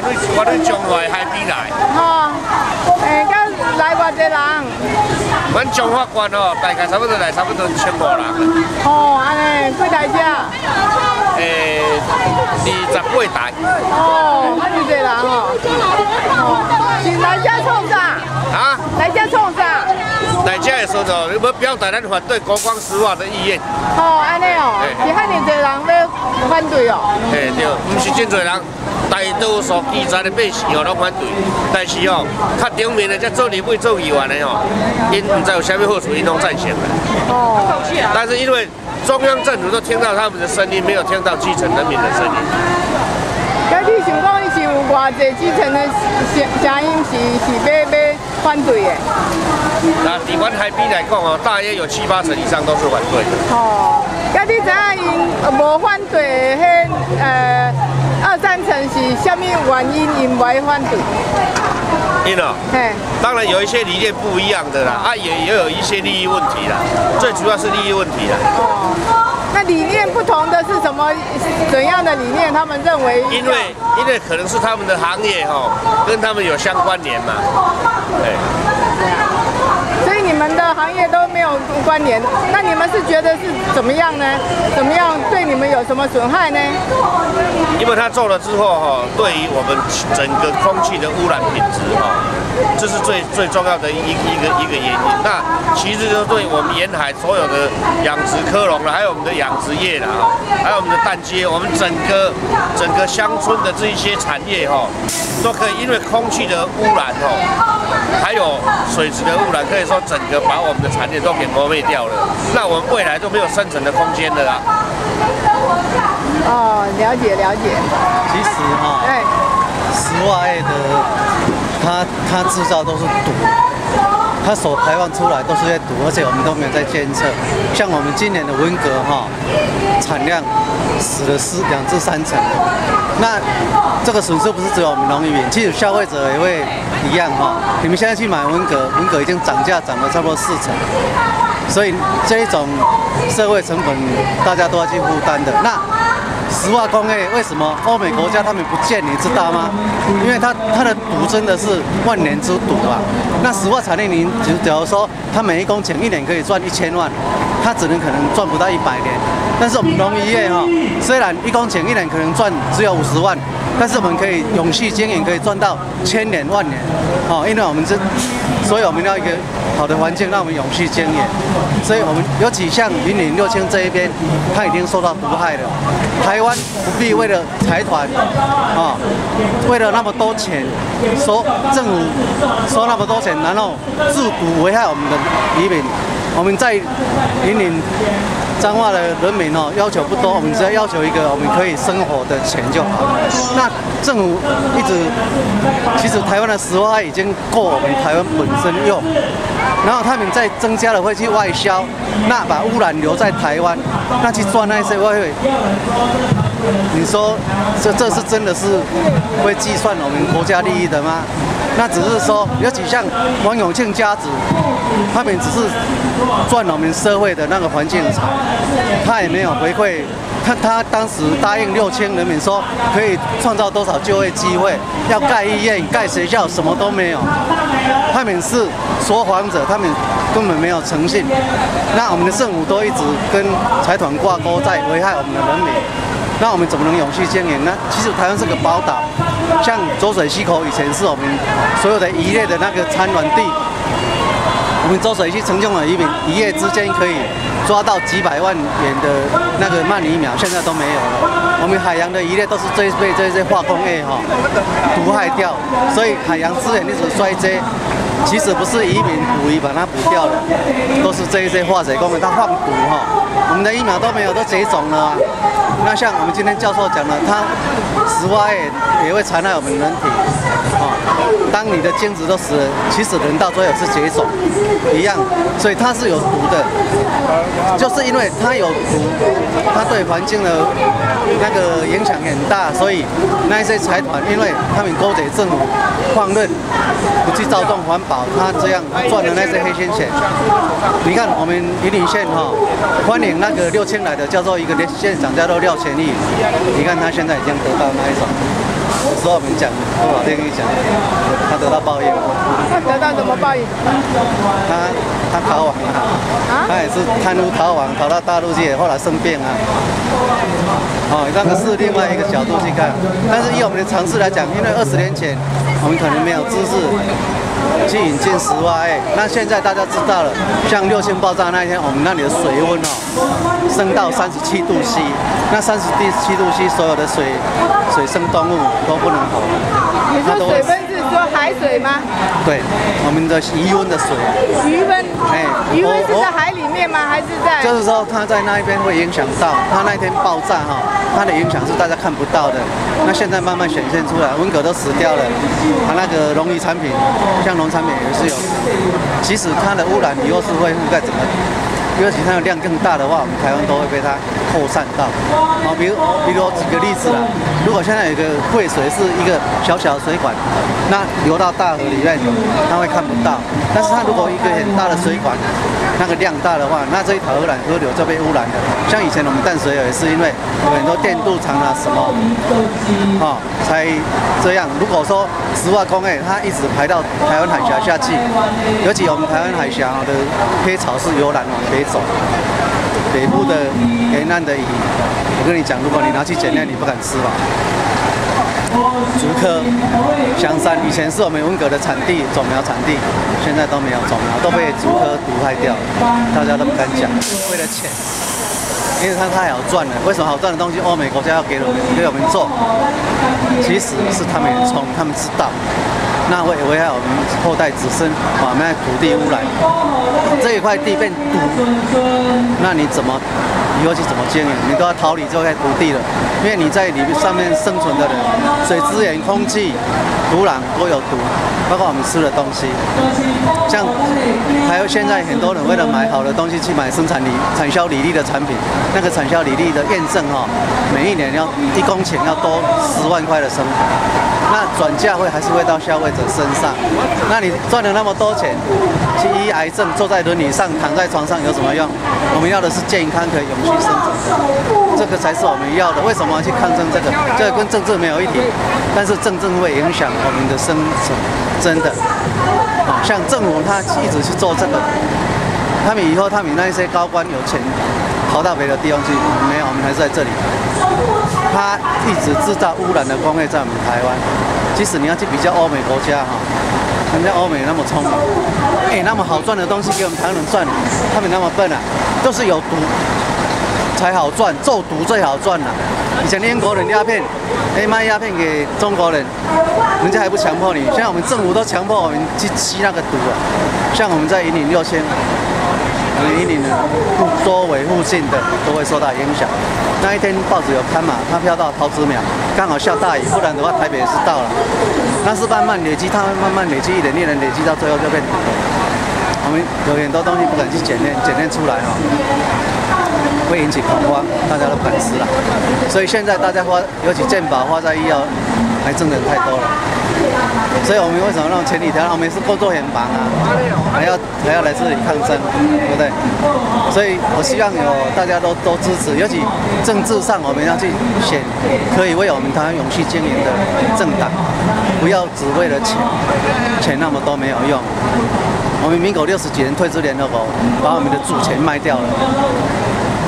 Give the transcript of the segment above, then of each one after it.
原来原来中华海边来。吼，诶，甲来偌济人？阮中华关哦，大概差不多来差不多千五人。哦，安尼几台车？诶，二十八台。哦，安尼济人哦。哦，是来遮创啥？啊？来遮创啥？来遮会说到，要表达咱反对国光石化的意愿。哦，安尼哦，是遐尼济人要反对哦。嘿对，毋是真侪人，大多数基层的百姓哦拢反对，但是哦，较顶面的，才做立委、做议员的哦，因毋知有啥物好处，因拢赞成的。哦。但是因为中央政府都听到他们的声音，没有听到基层人民的声音。那你想讲，伊是有偌济基层的声声音是是要要反对的？那台湾海边来讲哦，大约有七八成以上都是反对的。哦。那你知影因无反对迄呃二三层是虾米原因因为反对？因哦。嘿。当然有一些理念不一样的啦，啊也也有一些利益问题啦，最主要是利益问题啦。哦。那理念不同的是什么？怎样的理念？他们认为？因为因为可能是他们的行业哦，跟他们有相关联嘛。对。你们的行业都没有关联，那你们是觉得是怎么样呢？怎么样对你们有什么损害呢？因为他做了之后哈，对于我们整个空气的污染品质哈，这是最最重要的一一个一个原因。那其实就对我们沿海所有的养殖科隆了，还有我们的养殖业了哈，还有我们的蛋街，我们整个整个乡村的这一些产业哈，都可以因为空气的污染哦，还有水质的污染，可以说。整个把我们的产业都给磨灭掉了，那我们未来都没有生存的空间了啦。哦，了解了解。其实哈，哎，石化业的，它它制造都是赌。它所排放出来都是在毒，而且我们都没有在监测。像我们今年的文革哈，产量死了四两至三成。那这个损失不是只有我们农民，其实消费者也会一样哈。你们现在去买文革，文革已经涨价涨了差不多四成，所以这一种社会成本大家都要去负担的。那石化工业为什么欧美国家他们不建？你知道吗？因为它它的毒真的是万年之毒啊。那石化产业，您就假如说它每一公顷一年可以赚一千万，它只能可能赚不到一百年。但是我们农业哈，虽然一公顷一年可能赚只有五十万，但是我们可以永续经营，可以赚到千年万年。哦，因为我们这，所以我们要一个好的环境，让我们永续经营。所以我们尤其像云林六轻这一边，它已经受到毒害了。台湾不必为了财团啊，为了那么多钱，收政府收那么多钱，然后制毒危害我们的渔民。我们在云林彰化的人民哦，要求不多，我们只要要求一个我们可以生活的钱就好。那政府一直，其实台湾的石化已经够我们台湾本身用，然后他们再增加了会去外销，那把污染留在台湾，那去赚那些外汇。你说这这是真的是会计算我们国家利益的吗？那只是说，尤其像王永庆家族，他们只是赚我们社会的那个环境的财，他也没有回馈。他他当时答应六千人民说可以创造多少就业机会，要盖医院、盖学校，什么都没有。他们是说谎者，他们根本没有诚信。那我们的政府都一直跟财团挂钩，在危害我们的人民。那我们怎么能永续经营呢？其实台湾是个宝岛，像周水溪口以前是我们所有的渔业的那个产卵地。我们周水溪曾经的渔民一夜之间可以抓到几百万元的那个鳗鱼苗，现在都没有了。我们海洋的渔业都是被被这些化工业哈毒害掉，所以海洋资源一直衰竭。其实不是渔民捕鱼把它捕掉了，都是这一些化学工业它放毒哈，我们的疫苗都没有都绝种了。那像我们今天教授讲的，它石蛙也也会残害我们人体啊。当你的精子都死了，其实人到最后是绝种一样，所以它是有毒的，就是因为它有毒，它对环境的那个影响很大，所以那一些财团因为他们勾结政府放任，不去照动环。保他这样赚的那些黑心钱，你看我们云林县哈，欢迎那个六千来的，叫做一个县长叫做廖千义，你看他现在已经得到那一种石时候我们讲不好听一讲，他得到报应。他得到什么报应？他他逃亡啊，他也是贪污逃亡，逃到大陆去，后来生病啊。哦，那个是另外一个角度去看，但是以我们的常识来讲，因为二十年前我们可能没有知识去引进石化诶，那现在大家知道了，像六星爆炸那一天，我们那里的水温哦升到三十七度 C，那三十七度 C 所有的水水生动物都不能活。你说水温是说海水吗？对，我们的余温的水。余温？哎，余温是在海里面吗？还是在？就是说它在那一边会影响到它那天爆炸哈，它的影响是大家看不到的。那现在慢慢显现出来，温格都死掉了，它那个农渔产品，像农产品也是有，即使它的污染以后是会覆盖整个。尤其它的量更大的话，我们台湾都会被它扩散到。好，比如，比如举个例子啦，如果现在有一个汇水是一个小小的水管，那流到大河里面，它会看不到。但是它如果一个很大的水管，那个量大的话，那这一条河染河流就被污染了。像以前我们淡水也是因为有很多电镀厂啊什么，哦，才这样。如果说石化工业它一直排到台湾海峡下去，尤其我们台湾海峡的黑潮是由南往北。走北部的沿岸的鱼，我跟你讲，如果你拿去检验，你不敢吃吧？竹科、香山以前是我们文革的产地，种苗产地，现在都没有种苗，都被竹科毒害掉，大家都不敢讲，为了钱，因为它太好赚了。为什么好赚的东西，欧美国家要给我们给我们做？其实是他们很聪，他们知道。那会危害我们后代子孙，把我们土地污染，这一块地变毒，那你怎么以后去怎么经营？你都要逃离这块土地了，因为你在里面上面生存的人，水资源、空气、土壤都有毒，包括我们吃的东西。像还有现在很多人为了买好的东西去买生产锂、产销锂利的产品，那个产销锂利的验证哈，每一年要一公顷要多十万块的生产，那转嫁会还是会到消费者。身上，那你赚了那么多钱，去医癌症，坐在轮椅上，躺在床上有什么用？我们要的是健康，可以永续生存，这个才是我们要的。为什么去抗争这个？这个跟政治没有一点，但是政治会影响我们的生存，真的。像政府他一直去做这个，他们以后他们那些高官有钱，跑到别的地方去，没有，我们还是在这里。他一直制造污染的工业在我们台湾。即使你要去比较欧美国家哈，人家欧美那么聪明，哎，那么好赚的东西给我们台湾人赚，他们那么笨啊，都是有毒才好赚，做毒最好赚呐。以前英国人鸦片，哎卖鸦片给中国人，人家还不强迫你，现在我们政府都强迫我们去吸那个毒啊。像我们在引领六千。云林的周围附近的都会受到影响。那一天报纸有刊嘛，它飘到桃子苗，刚好下大雨，不然的话台北也是到了。但是慢慢累积，它会慢慢累积一点一点累积到最后就变。我们有很多东西不敢去检验，检验出来哈，会引起恐慌，大家都不敢吃了。所以现在大家花，尤其健保花在医药，还真的太多了。所以我们为什么让千里迢迢？我们是工作很忙啊，还要还要来这里抗争，对不对？所以我希望有大家都都支持，尤其政治上我们要去选可以为我们台湾永续经营的政党，不要只为了钱，钱那么多没有用。我们民国六十几年退出联合国，把我们的主权卖掉了。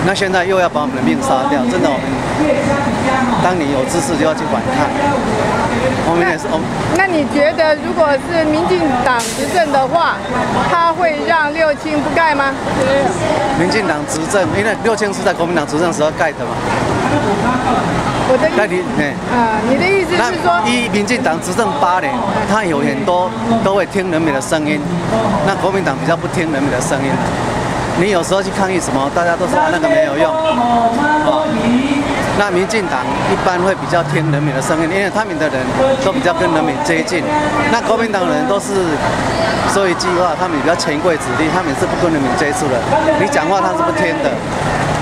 那现在又要把我们的命杀掉，真的，我们当你有知识就要去反抗。我们也是，我们。那你觉得，如果是民进党执政的话，他会让六轻不盖吗？民进党执政，因为六轻是在国民党执政时候盖的嘛。我的意思，啊，你的意思是说，一民进党执政八年，他有很多都会听人民的声音，那国民党比较不听人民的声音。你有时候去抗议什么，大家都说那个没有用。那民进党一般会比较听人民的声音，因为他们的人都比较跟人民接近。那国民党人都是说一句话，他们比较权贵子弟，他们是不跟人民接触的。你讲话他是不听的。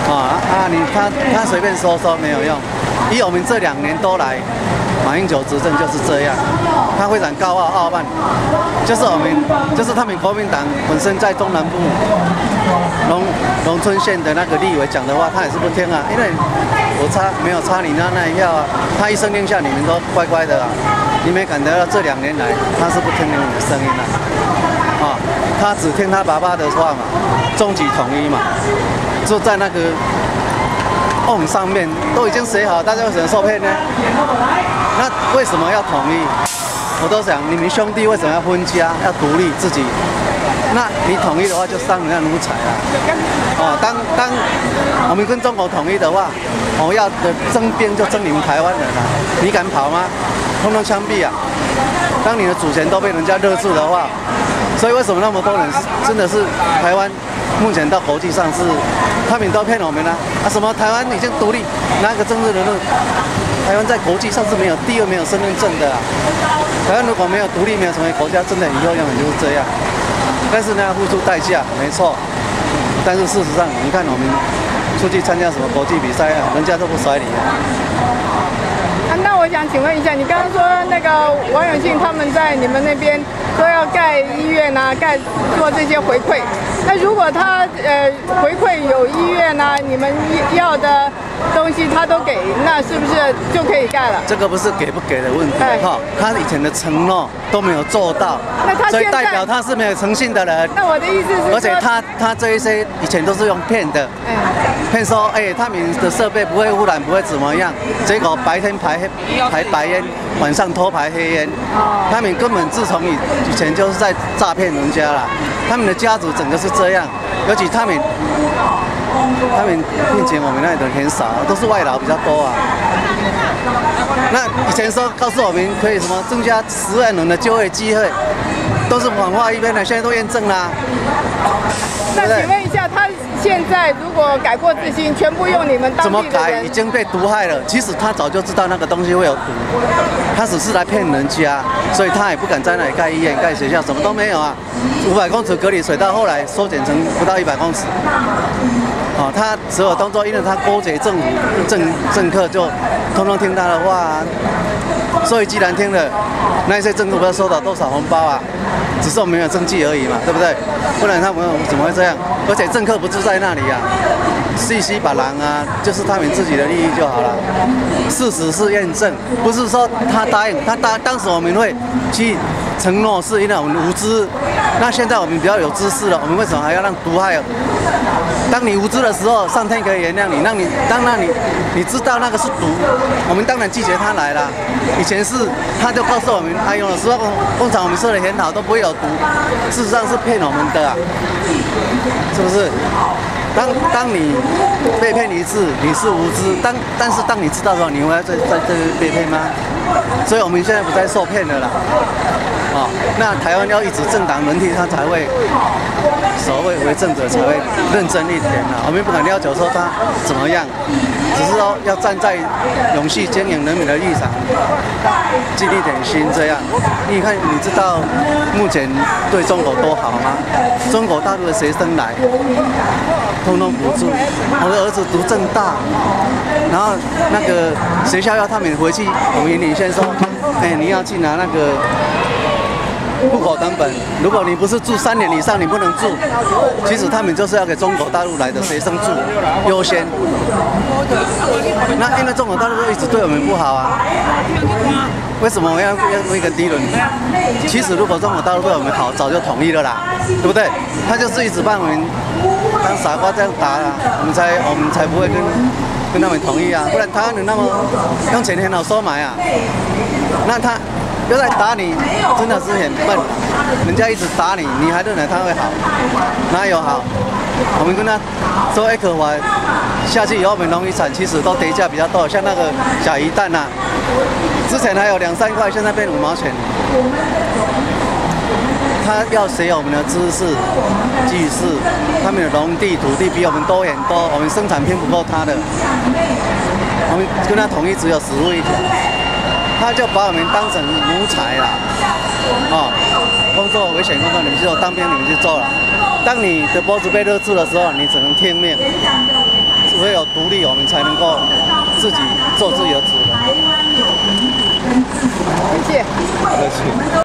啊啊，你他他随便说说没有用。以我们这两年多来。马英九执政就是这样，他非常高傲傲慢，就是我们，就是他们国民党本身在中南部农农村县的那个立委讲的话，他也是不听啊，因为我插没有插你那那一药啊，他一声令下，你们都乖乖的啊，你没感觉到这两年来他是不听你们的声音了，啊，他只听他爸爸的话嘛，终极统一嘛，就在那个。瓮上面都已经写好，大家为什么受骗呢？那为什么要统一？我都想，你们兄弟为什么要分家，要独立自己？那你统一的话，就伤人家奴才了。哦，当当我们跟中国统一的话，我们要的征兵就征你们台湾人了，你敢跑吗？通通枪毙啊！当你的祖先都被人家勒住的话，所以为什么那么多人真的是台湾？目前到国际上是，他们都骗我们了啊！什么台湾已经独立，那个政治人物？台湾在国际上是没有第二，没有身份证的。台湾如果没有独立，没有成为国家，真的以后永远就是这样。但是呢，付出代价，没错。但是事实上，你看我们出去参加什么国际比赛啊，人家都不甩你啊。啊，那我想请问一下，你刚刚说那个王永庆他们在你们那边都要盖医院啊，盖做这些回馈。那如果他呃回馈有医院呢，你们要的东西他都给，那是不是就可以盖了？这个不是给不给的问题哈，他以前的承诺都没有做到，那他所以代表他是没有诚信的人。那我的意思是，而且他他这一些以前都是用骗的，骗说哎他们的设备不会污染，不会怎么样，结果白天排黑排白烟，晚上偷排黑烟，他们根本自从以以前就是在诈骗人家了，他们的家族整个是。这样，尤其他们，他们聘请我们那里的很少，都是外劳比较多啊。那以前说告诉我们可以什么增加十万人的就业机会，都是谎话一边的，现在都验证啦。那请问一下，他现在如果改过自新，全部用你们当怎么改？已经被毒害了。其实他早就知道那个东西会有毒，他只是来骗人家，所以他也不敢在那里盖医院、盖学校，什么都没有啊。五百公尺隔离水，到后来缩减成不到一百公尺。哦，他只有当作，因为他勾结政府政政客，就通通听他的话。所以既然听了，那些政客不知道收到多少红包啊？只是我们没有证据而已嘛，对不对？不然他们怎么会这样？而且政客不住在那里啊，细细把狼啊，就是他们自己的利益就好了。事实是验证，不是说他答应，他当当时我们会去承诺，是因为我们无知。那现在我们比较有知识了，我们为什么还要让毒害？当你无知的时候，上天可以原谅你，让你当那你你知道那个是毒，我们当然拒绝他来了。以前是他就告诉我们，哎呦，十二工工厂我们设的很好，都不会有毒，事实上是骗我们的啊，是不是？当当你被骗一次，你是无知；当但是当你知道的时候，你会再再再被骗吗？所以我们现在不再受骗了啦。啊，那台湾要一直政党轮替，他才会所谓为政者才会认真一点啊。我们不敢要求说他怎么样，只是说要站在永续经营人民的立场，尽一点心这样。你看，你知道目前对中国多好吗？中国大陆的学生来，通通补助。我的儿子读正大，然后那个学校要他们回去，我们领先说，哎，你要去拿那个。户口成本，如果你不是住三年以上，你不能住。其实他们就是要给中国大陆来的学生住优先。那因为中国大陆一直对我们不好啊。为什么我要要一个低轮？其实如果中国大陆对我们好，早就同意了啦，对不对？他就是一直把我们当傻瓜这样打啊，我们才我们才不会跟跟他们同意啊。不然他能那么用钱很好收买啊，那他。又在打你，真的是很笨。人家一直打你，你还认为他会好？哪有好？我们跟他说 A 克华下去以后，我们农渔产其实都跌价比较多，像那个小鱼蛋呐，之前还有两三块，现在变五毛钱。他要学我们的知识、技术，他们的农地、土地比我们多很多，我们生产拼不过他的。我们跟他统一只有死路一条。他就把我们当成奴才了，哦，工作危险工作你们就当兵你们去做了。当你的脖子被勒住的时候，你只能听命。只有独立，我们才能够自己做自己的主人。谢谢。